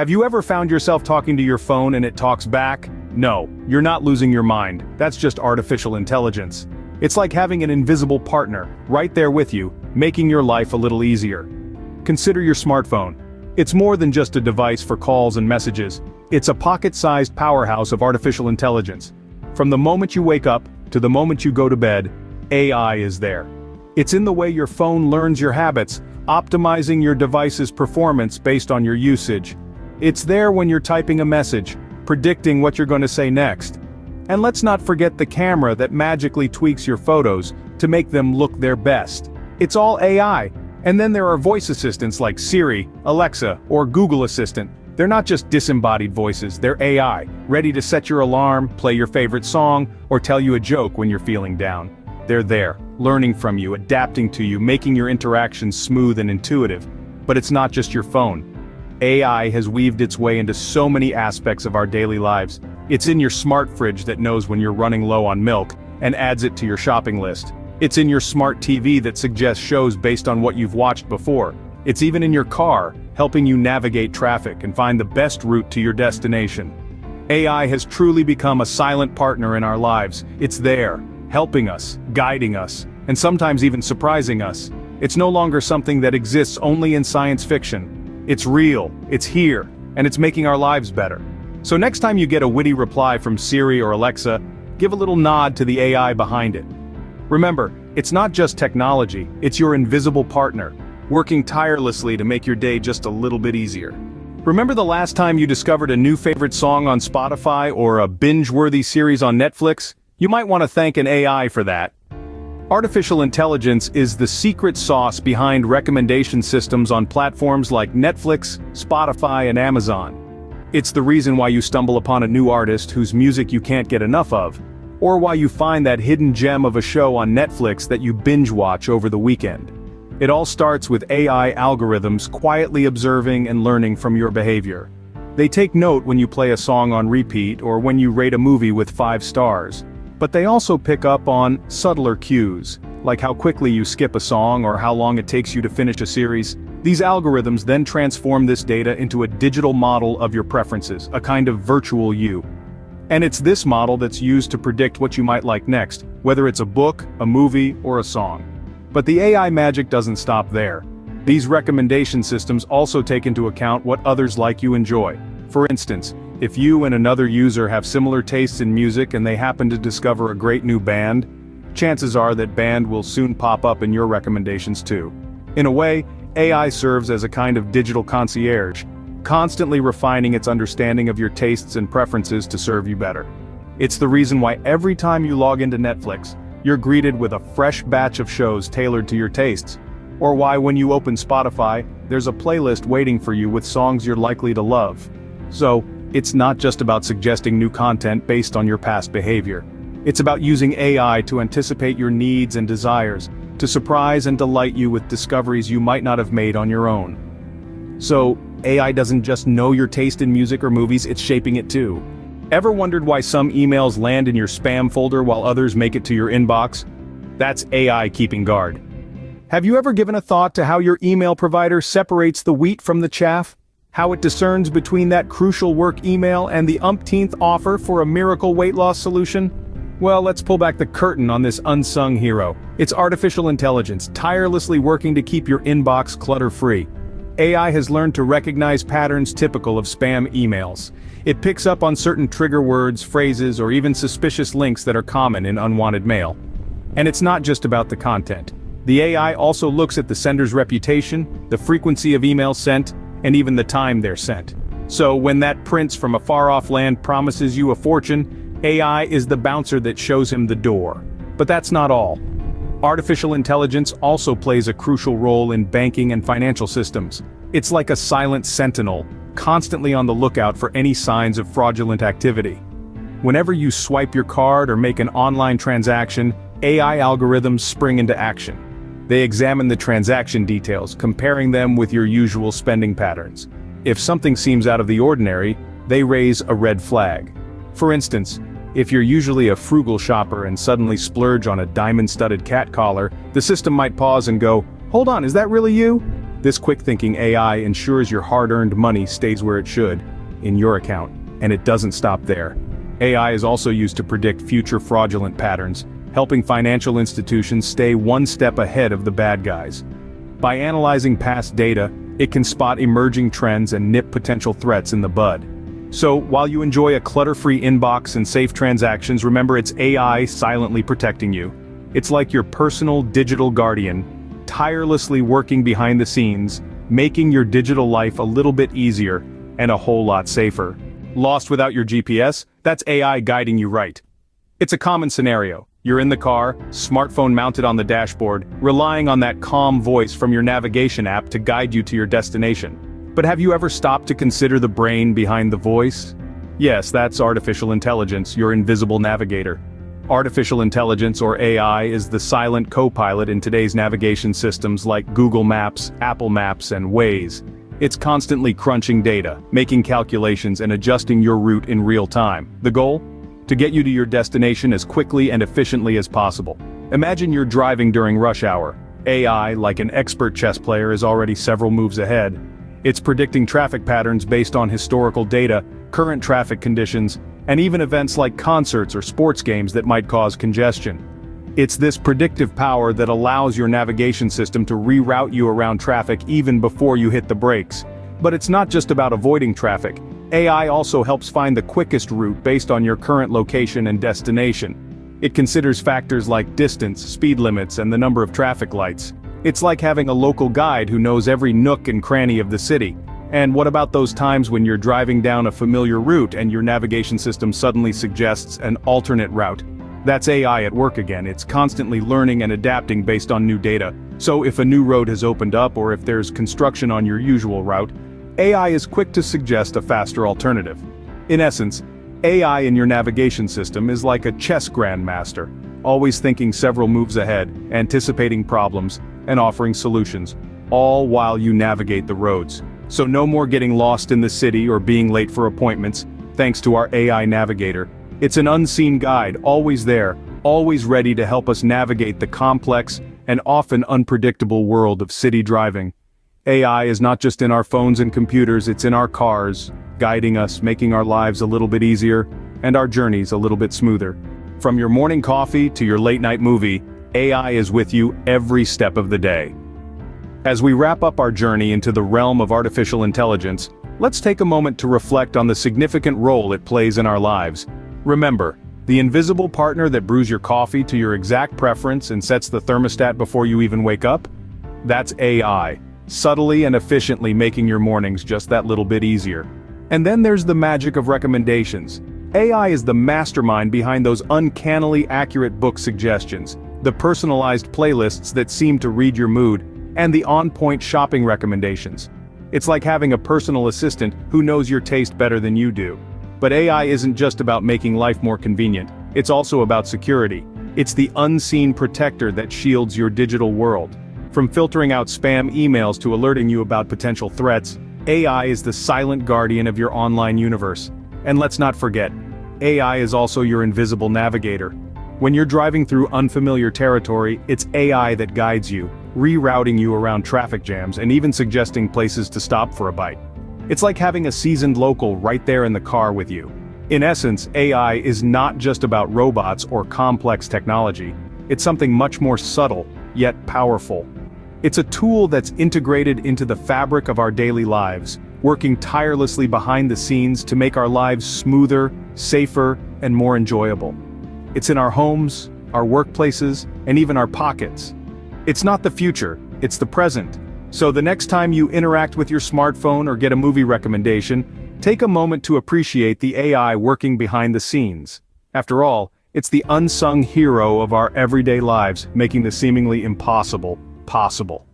Have you ever found yourself talking to your phone and it talks back? No, you're not losing your mind, that's just artificial intelligence. It's like having an invisible partner, right there with you, making your life a little easier. Consider your smartphone. It's more than just a device for calls and messages, it's a pocket-sized powerhouse of artificial intelligence. From the moment you wake up, to the moment you go to bed, AI is there. It's in the way your phone learns your habits, optimizing your device's performance based on your usage. It's there when you're typing a message, predicting what you're going to say next. And let's not forget the camera that magically tweaks your photos to make them look their best. It's all AI. And then there are voice assistants like Siri, Alexa, or Google Assistant. They're not just disembodied voices, they're AI, ready to set your alarm, play your favorite song, or tell you a joke when you're feeling down. They're there, learning from you, adapting to you, making your interactions smooth and intuitive. But it's not just your phone. AI has weaved its way into so many aspects of our daily lives. It's in your smart fridge that knows when you're running low on milk, and adds it to your shopping list. It's in your smart TV that suggests shows based on what you've watched before. It's even in your car, helping you navigate traffic and find the best route to your destination. AI has truly become a silent partner in our lives. It's there, helping us, guiding us, and sometimes even surprising us. It's no longer something that exists only in science fiction. It's real, it's here, and it's making our lives better. So next time you get a witty reply from Siri or Alexa, give a little nod to the AI behind it. Remember, it's not just technology, it's your invisible partner, working tirelessly to make your day just a little bit easier. Remember the last time you discovered a new favorite song on Spotify or a binge-worthy series on Netflix? You might want to thank an AI for that. Artificial intelligence is the secret sauce behind recommendation systems on platforms like Netflix, Spotify and Amazon. It's the reason why you stumble upon a new artist whose music you can't get enough of, or why you find that hidden gem of a show on Netflix that you binge watch over the weekend. It all starts with AI algorithms quietly observing and learning from your behavior. They take note when you play a song on repeat or when you rate a movie with 5 stars. But they also pick up on subtler cues, like how quickly you skip a song or how long it takes you to finish a series. These algorithms then transform this data into a digital model of your preferences, a kind of virtual you. And it's this model that's used to predict what you might like next, whether it's a book, a movie, or a song. But the AI magic doesn't stop there. These recommendation systems also take into account what others like you enjoy. For instance, if you and another user have similar tastes in music and they happen to discover a great new band, chances are that band will soon pop up in your recommendations too. In a way, AI serves as a kind of digital concierge, constantly refining its understanding of your tastes and preferences to serve you better. It's the reason why every time you log into Netflix, you're greeted with a fresh batch of shows tailored to your tastes. Or why when you open Spotify, there's a playlist waiting for you with songs you're likely to love. So, it's not just about suggesting new content based on your past behavior. It's about using AI to anticipate your needs and desires, to surprise and delight you with discoveries you might not have made on your own. So, AI doesn't just know your taste in music or movies, it's shaping it too. Ever wondered why some emails land in your spam folder while others make it to your inbox? That's AI keeping guard. Have you ever given a thought to how your email provider separates the wheat from the chaff? How it discerns between that crucial work email and the umpteenth offer for a miracle weight loss solution? Well, let's pull back the curtain on this unsung hero. It's artificial intelligence, tirelessly working to keep your inbox clutter-free. AI has learned to recognize patterns typical of spam emails. It picks up on certain trigger words, phrases, or even suspicious links that are common in unwanted mail. And it's not just about the content. The AI also looks at the sender's reputation, the frequency of emails sent, and even the time they're sent. So when that prince from a far-off land promises you a fortune, AI is the bouncer that shows him the door. But that's not all. Artificial intelligence also plays a crucial role in banking and financial systems. It's like a silent sentinel, constantly on the lookout for any signs of fraudulent activity. Whenever you swipe your card or make an online transaction, AI algorithms spring into action. They examine the transaction details, comparing them with your usual spending patterns. If something seems out of the ordinary, they raise a red flag. For instance, if you're usually a frugal shopper and suddenly splurge on a diamond-studded cat collar, the system might pause and go, hold on, is that really you? This quick-thinking AI ensures your hard-earned money stays where it should, in your account, and it doesn't stop there. AI is also used to predict future fraudulent patterns, helping financial institutions stay one step ahead of the bad guys. By analyzing past data, it can spot emerging trends and nip potential threats in the bud. So, while you enjoy a clutter-free inbox and safe transactions remember it's AI silently protecting you. It's like your personal digital guardian, tirelessly working behind the scenes, making your digital life a little bit easier, and a whole lot safer. Lost without your GPS? That's AI guiding you right. It's a common scenario. You're in the car, smartphone mounted on the dashboard, relying on that calm voice from your navigation app to guide you to your destination. But have you ever stopped to consider the brain behind the voice? Yes, that's artificial intelligence, your invisible navigator. Artificial intelligence or AI is the silent co-pilot in today's navigation systems like Google Maps, Apple Maps and Waze. It's constantly crunching data, making calculations and adjusting your route in real time. The goal? To get you to your destination as quickly and efficiently as possible. Imagine you're driving during rush hour. AI, like an expert chess player is already several moves ahead. It's predicting traffic patterns based on historical data, current traffic conditions, and even events like concerts or sports games that might cause congestion. It's this predictive power that allows your navigation system to reroute you around traffic even before you hit the brakes. But it's not just about avoiding traffic, AI also helps find the quickest route based on your current location and destination. It considers factors like distance, speed limits and the number of traffic lights. It's like having a local guide who knows every nook and cranny of the city. And what about those times when you're driving down a familiar route and your navigation system suddenly suggests an alternate route? That's AI at work again, it's constantly learning and adapting based on new data. So if a new road has opened up or if there's construction on your usual route, AI is quick to suggest a faster alternative. In essence, AI in your navigation system is like a chess grandmaster, always thinking several moves ahead, anticipating problems, and offering solutions, all while you navigate the roads. So no more getting lost in the city or being late for appointments, thanks to our AI navigator. It's an unseen guide, always there, always ready to help us navigate the complex and often unpredictable world of city driving. AI is not just in our phones and computers, it's in our cars, guiding us, making our lives a little bit easier, and our journeys a little bit smoother. From your morning coffee to your late night movie, AI is with you every step of the day. As we wrap up our journey into the realm of artificial intelligence, let's take a moment to reflect on the significant role it plays in our lives. Remember, the invisible partner that brews your coffee to your exact preference and sets the thermostat before you even wake up? That's AI subtly and efficiently making your mornings just that little bit easier. And then there's the magic of recommendations. AI is the mastermind behind those uncannily accurate book suggestions, the personalized playlists that seem to read your mood, and the on-point shopping recommendations. It's like having a personal assistant who knows your taste better than you do. But AI isn't just about making life more convenient, it's also about security. It's the unseen protector that shields your digital world. From filtering out spam emails to alerting you about potential threats, AI is the silent guardian of your online universe. And let's not forget, AI is also your invisible navigator. When you're driving through unfamiliar territory, it's AI that guides you, rerouting you around traffic jams and even suggesting places to stop for a bite. It's like having a seasoned local right there in the car with you. In essence, AI is not just about robots or complex technology, it's something much more subtle, yet powerful. It's a tool that's integrated into the fabric of our daily lives, working tirelessly behind the scenes to make our lives smoother, safer, and more enjoyable. It's in our homes, our workplaces, and even our pockets. It's not the future, it's the present. So the next time you interact with your smartphone or get a movie recommendation, take a moment to appreciate the AI working behind the scenes. After all, it's the unsung hero of our everyday lives, making the seemingly impossible possible.